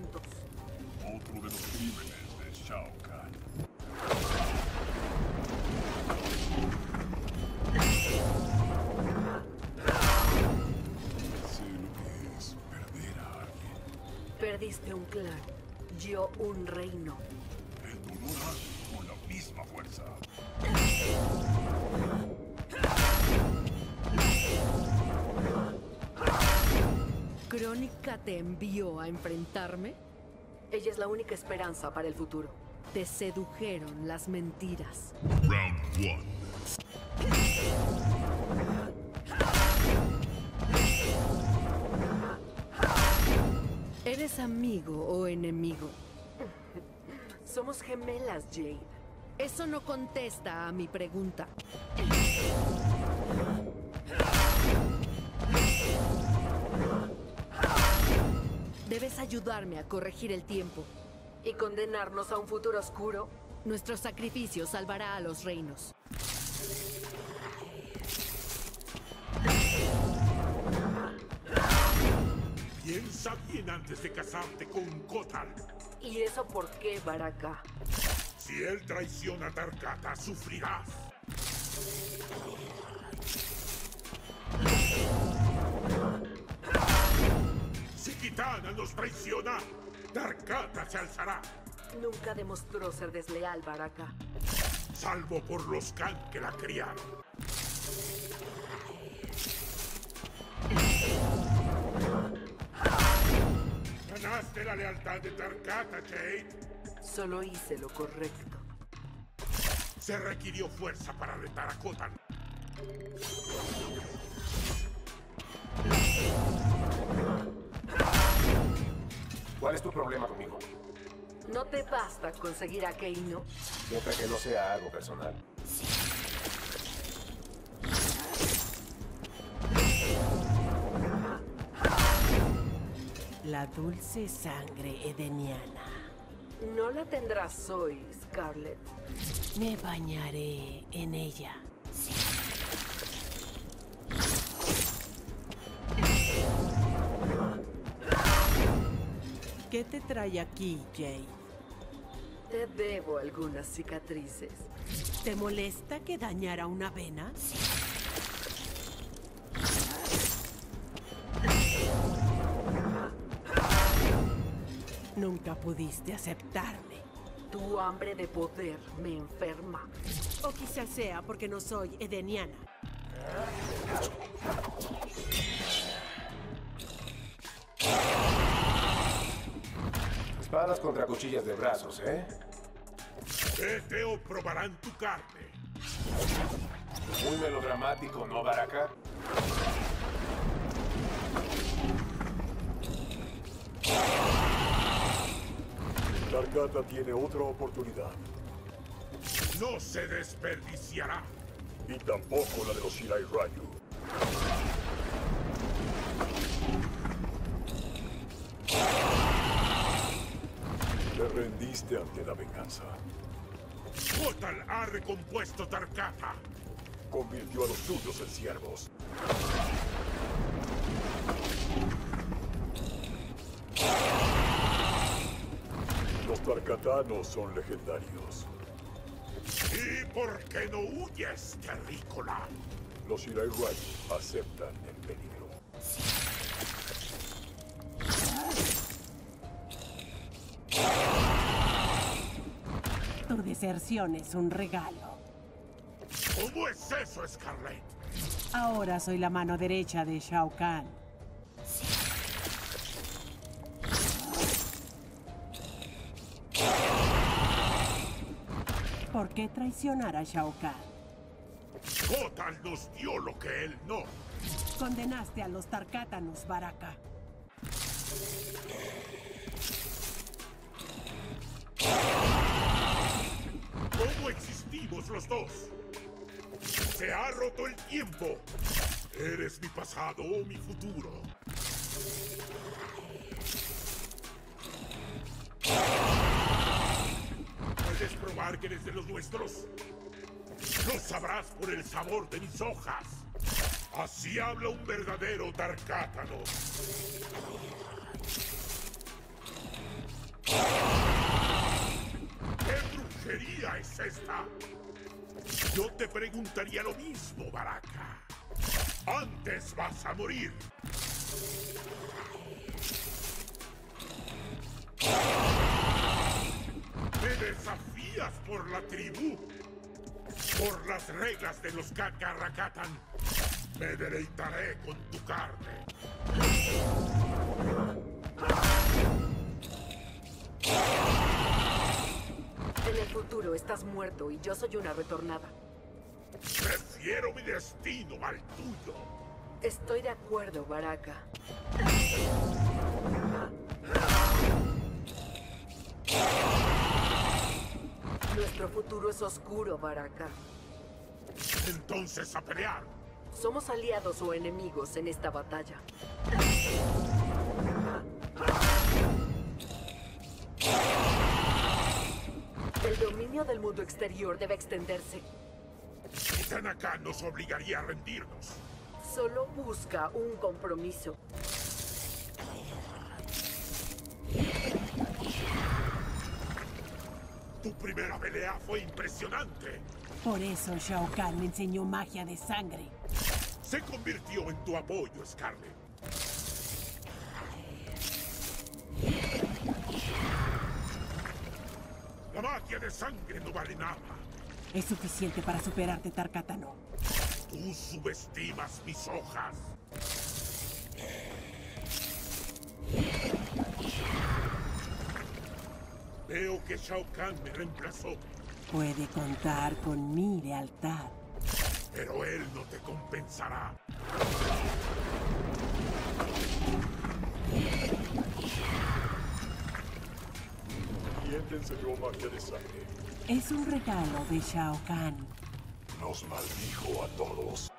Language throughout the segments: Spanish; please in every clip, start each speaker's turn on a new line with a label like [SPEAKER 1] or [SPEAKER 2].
[SPEAKER 1] juntos.
[SPEAKER 2] Otro de los crímenes de Shao Kahn. Sé lo que es perder a alguien.
[SPEAKER 1] Perdiste un clan, yo un reino.
[SPEAKER 2] El dolor arde con la misma fuerza.
[SPEAKER 1] ¿Crónica te envió a enfrentarme? Ella es la única esperanza para el futuro. Te sedujeron las mentiras.
[SPEAKER 2] Round one.
[SPEAKER 1] ¿Eres amigo o enemigo? Somos gemelas, Jade. Eso no contesta a mi pregunta. Debes ayudarme a corregir el tiempo. ¿Y condenarnos a un futuro oscuro? Nuestro sacrificio salvará a los reinos.
[SPEAKER 3] Piensa bien antes de casarte con Kotal.
[SPEAKER 1] ¿Y eso por qué, Baraka?
[SPEAKER 3] Si él traiciona a Tarkata, sufrirás. Kitana nos traiciona, Tarkata se alzará,
[SPEAKER 1] Nunca demostró ser desleal, Baraka.
[SPEAKER 3] salvo por los Khan que la criaron. Ganaste la lealtad de Tarkata, Jade.
[SPEAKER 1] Solo hice lo correcto.
[SPEAKER 3] Se requirió fuerza para retar a Kotal.
[SPEAKER 4] ¿Cuál es tu problema conmigo?
[SPEAKER 1] ¿No te basta conseguir a Keino?
[SPEAKER 4] Siempre que no sea algo personal.
[SPEAKER 5] La dulce sangre edeniana.
[SPEAKER 1] No la tendrás hoy, Scarlett.
[SPEAKER 5] Me bañaré en ella. ¿Qué te trae aquí, Jade?
[SPEAKER 1] Te debo algunas cicatrices.
[SPEAKER 5] ¿Te molesta que dañara una vena? Nunca pudiste aceptarme.
[SPEAKER 1] Tu hambre de poder me enferma.
[SPEAKER 5] O quizás sea porque no soy edeniana.
[SPEAKER 4] Espadas contra cuchillas de brazos, ¿eh?
[SPEAKER 3] Este o probarán tu carne.
[SPEAKER 4] Muy melodramático, ¿no, Baraka?
[SPEAKER 6] Tarkata tiene otra oportunidad.
[SPEAKER 3] No se desperdiciará.
[SPEAKER 6] Y tampoco la de los Shirai Ryu. Rendiste ante la venganza.
[SPEAKER 3] Kotal ha recompuesto Tarkata.
[SPEAKER 6] Convirtió a los suyos en siervos. Los Tarkatanos son legendarios.
[SPEAKER 3] ¿Y por qué no huyes, terrícola?
[SPEAKER 6] Los Ryu aceptan el peligro.
[SPEAKER 5] Tu deserción es un regalo.
[SPEAKER 3] ¿Cómo es eso, Scarlett?
[SPEAKER 5] Ahora soy la mano derecha de Shao Kahn. ¿Por qué traicionar a Shao Kahn?
[SPEAKER 3] Kotal nos dio lo que él no.
[SPEAKER 5] Condenaste a los Tarkátanos, Baraka.
[SPEAKER 3] Existimos los dos? Se ha roto el tiempo. ¿Eres mi pasado o mi futuro? ¿Puedes probar que eres de los nuestros? Lo sabrás por el sabor de mis hojas. Así habla un verdadero Tarkátano. ¿Qué brujería es esta? Yo te preguntaría lo mismo, Baraka. Antes vas a morir. ¿Me desafías por la tribu? Por las reglas de los Kakarrakatan. Me deleitaré con tu carne.
[SPEAKER 1] Futuro estás muerto y yo soy una retornada.
[SPEAKER 3] Prefiero mi destino al tuyo.
[SPEAKER 1] Estoy de acuerdo, Baraka. Nuestro futuro es oscuro, Baraka.
[SPEAKER 3] Entonces a pelear.
[SPEAKER 1] ¿Somos aliados o enemigos en esta batalla? El dominio del mundo exterior debe extenderse.
[SPEAKER 3] Tanaka nos obligaría a rendirnos.
[SPEAKER 1] Solo busca un compromiso.
[SPEAKER 3] Tu primera pelea fue impresionante.
[SPEAKER 5] Por eso Shao Kahn me enseñó magia de sangre.
[SPEAKER 3] Se convirtió en tu apoyo, Scarlet. Magia de sangre no vale nada.
[SPEAKER 5] Es suficiente para superarte, Tarkatano.
[SPEAKER 3] Tú subestimas mis hojas. Veo que Shao Kahn me reemplazó,
[SPEAKER 5] Puede contar con mi lealtad.
[SPEAKER 3] pero él no te compensará.
[SPEAKER 6] ¿Quién te enseñó magia de sangre?
[SPEAKER 5] Es un regalo de Shao Kahn.
[SPEAKER 6] Nos maldijo a todos.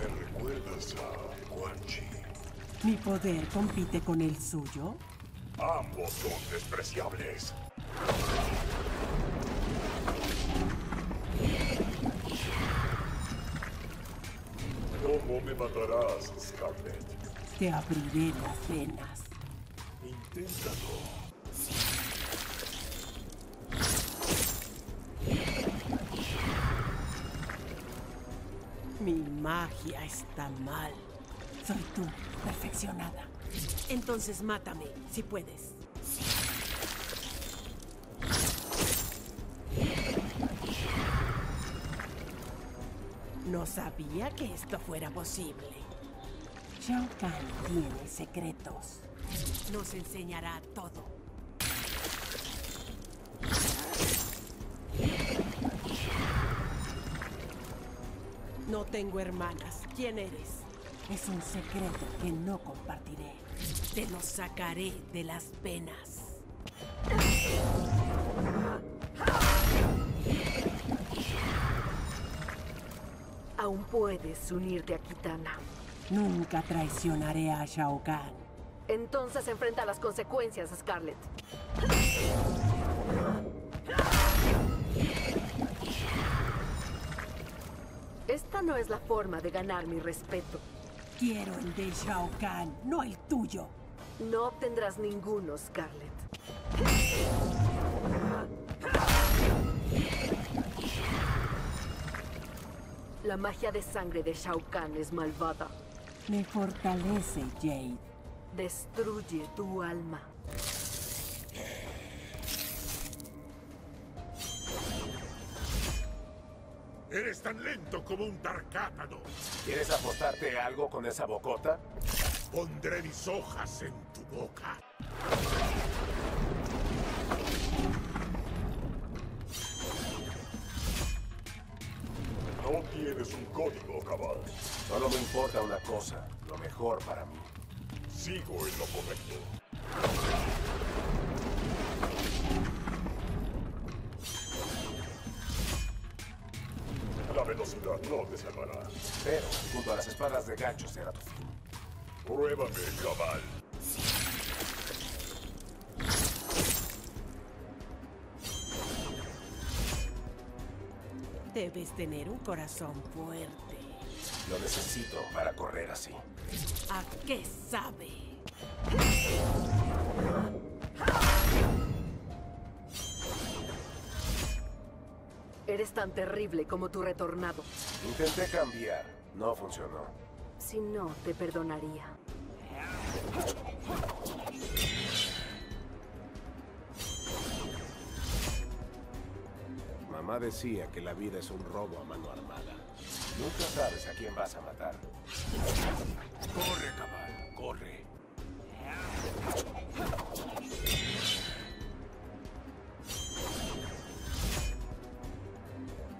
[SPEAKER 6] ¿Me recuerdas a Quan Chi?
[SPEAKER 5] ¿Mi poder compite con el suyo?
[SPEAKER 6] Ambos son despreciables. ¿Cómo me matarás, Scarlet?
[SPEAKER 5] Te abriré las venas.
[SPEAKER 6] Inténtalo.
[SPEAKER 5] Mi magia está mal. Soy tú, perfeccionada. Entonces mátame, si puedes. Sabía que esto fuera posible. Shao Kahn tiene secretos. Nos enseñará todo. No tengo hermanas. ¿Quién eres? Es un secreto que no compartiré. Te lo sacaré de las penas.
[SPEAKER 1] Aún puedes unirte a Kitana.
[SPEAKER 5] Nunca traicionaré a Shao Kahn.
[SPEAKER 1] Entonces enfrenta las consecuencias, Scarlet. Esta no es la forma de ganar mi respeto.
[SPEAKER 5] Quiero el de Shao Kahn, no el tuyo.
[SPEAKER 1] No obtendrás ninguno, Scarlet. La magia de sangre de Shao Kahn es malvada.
[SPEAKER 5] Me fortalece, Jade.
[SPEAKER 1] Destruye tu alma.
[SPEAKER 3] Eres tan lento como un Tarkátano.
[SPEAKER 4] ¿Quieres apostarte algo con esa bocota?
[SPEAKER 3] Pondré mis hojas en tu boca.
[SPEAKER 6] Tienes un código, cabal.
[SPEAKER 4] Solo me importa una cosa, lo mejor para mí.
[SPEAKER 6] Sigo en lo correcto. La velocidad no te salvará.
[SPEAKER 4] Pero junto a las espadas de gancho será tu fin.
[SPEAKER 6] Pruébame, cabal.
[SPEAKER 5] Debes tener un corazón fuerte.
[SPEAKER 4] Lo necesito para correr así.
[SPEAKER 5] ¿A qué sabe?
[SPEAKER 1] Eres tan terrible como tu retornado.
[SPEAKER 4] Intenté cambiar. No funcionó.
[SPEAKER 1] Si no, te perdonaría.
[SPEAKER 7] Mamá decía que la vida es un robo a mano armada.
[SPEAKER 4] Nunca sabes a quién vas a matar.
[SPEAKER 7] Corre, cabal, corre.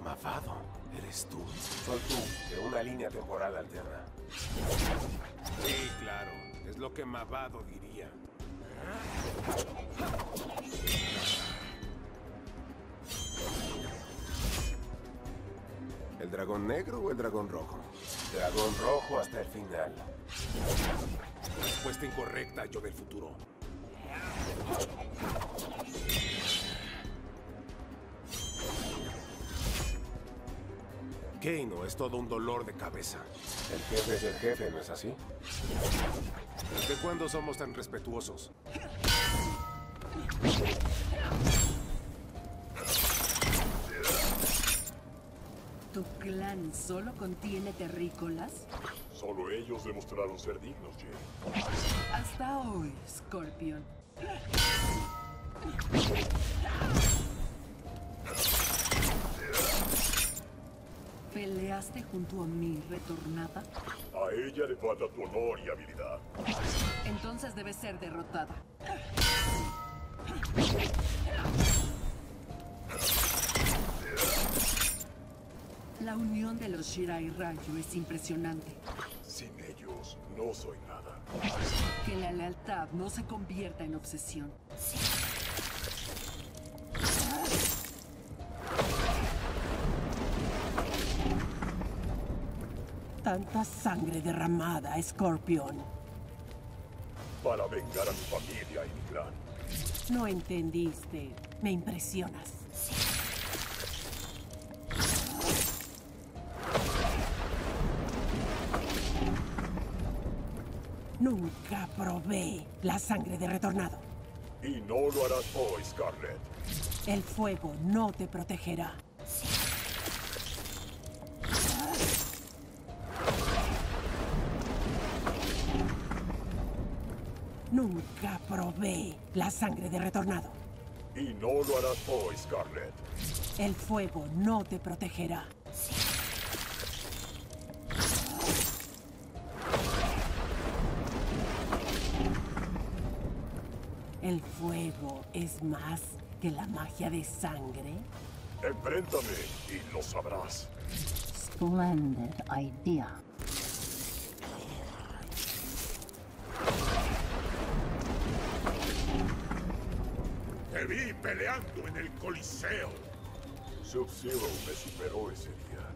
[SPEAKER 7] Mafado, ¿eres tú?
[SPEAKER 4] Soy tú, de una línea temporal alterna.
[SPEAKER 7] Sí, claro. Es lo que Mavado diría. ¿El dragón negro o el dragón rojo?
[SPEAKER 4] Dragón rojo hasta el final.
[SPEAKER 7] Respuesta incorrecta, yo del futuro. Keino es todo un dolor de cabeza.
[SPEAKER 4] El jefe es el jefe, ¿no es así?
[SPEAKER 7] ¿Desde cuándo somos tan respetuosos?
[SPEAKER 1] ¿Tu clan solo contiene terrícolas?
[SPEAKER 6] Solo ellos demostraron ser dignos, Jay.
[SPEAKER 1] Hasta hoy, Scorpion. ¿Peleaste junto a mi retornada?
[SPEAKER 6] A ella le falta tu honor y habilidad.
[SPEAKER 1] Entonces debe ser derrotada. La unión de los Shirai Ryu es impresionante.
[SPEAKER 6] Sin ellos, no soy nada.
[SPEAKER 1] Que la lealtad no se convierta en obsesión.
[SPEAKER 5] Tanta sangre derramada, Scorpion.
[SPEAKER 6] Para vengar a mi familia y mi clan.
[SPEAKER 5] No entendiste. Me impresionas. Nunca probé la sangre de retornado.
[SPEAKER 6] Y no lo harás hoy, Scarlet.
[SPEAKER 5] El fuego no te protegerá. Nunca probé la sangre de retornado.
[SPEAKER 6] Y no lo harás hoy, Scarlet.
[SPEAKER 5] El fuego no te protegerá. El fuego es más que la magia de sangre.
[SPEAKER 6] Enfréntame y lo sabrás.
[SPEAKER 8] Splendid idea.
[SPEAKER 3] Te vi peleando en el Coliseo.
[SPEAKER 6] Sub-Zero me superó ese día.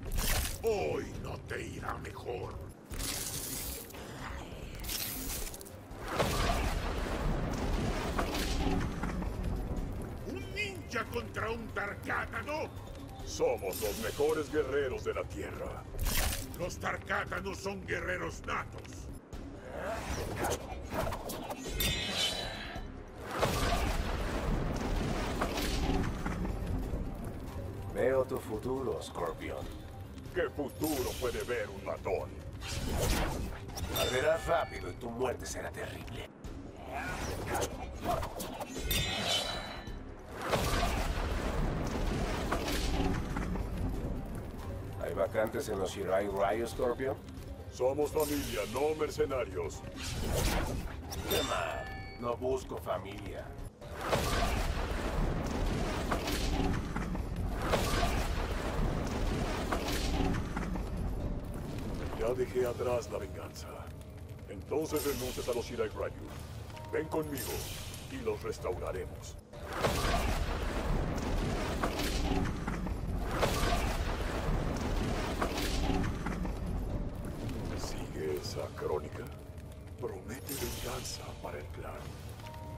[SPEAKER 3] Hoy no te irá mejor. Un Tarkátano?
[SPEAKER 6] Somos los mejores guerreros de la Tierra.
[SPEAKER 3] Los Tarkátanos son guerreros natos.
[SPEAKER 4] Veo tu futuro, Scorpion.
[SPEAKER 6] ¿Qué futuro puede ver un matón?
[SPEAKER 4] Arderás rápido y tu muerte será terrible. ¿Hay vacantes en los Shirai Ryu, Scorpion?
[SPEAKER 6] Somos familia, no mercenarios.
[SPEAKER 4] ¿Qué mal? No busco familia.
[SPEAKER 6] Ya dejé atrás la venganza. Entonces renuncias a los Shirai Ryu. Ven conmigo y los restauraremos.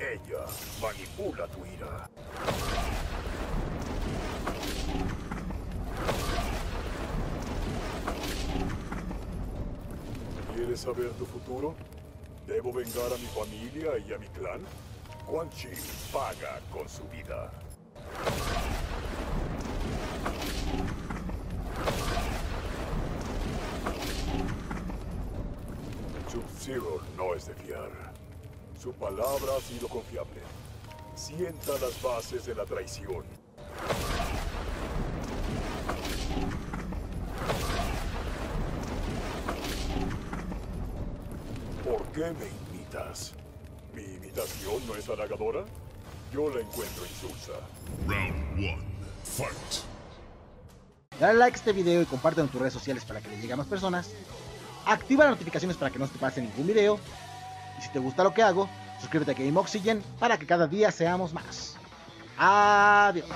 [SPEAKER 6] Ella manipula tu ira. ¿Quieres saber tu futuro? ¿Debo vengar a mi familia y a mi clan? Quan Chi paga con su vida. Sub-Zero no es de fiar. Su palabra ha sido confiable. Sienta las bases de la traición. ¿Por qué me imitas? ¿Mi imitación no es halagadora? Yo la encuentro insulsa.
[SPEAKER 2] Round one. Fight.
[SPEAKER 9] Dale like a este video y compártelo en tus redes sociales para que le llegue a más personas. Activa las notificaciones para que no se te pase ningún video. Si te gusta lo que hago, suscríbete a Game Oxygen para que cada día seamos más. Adiós.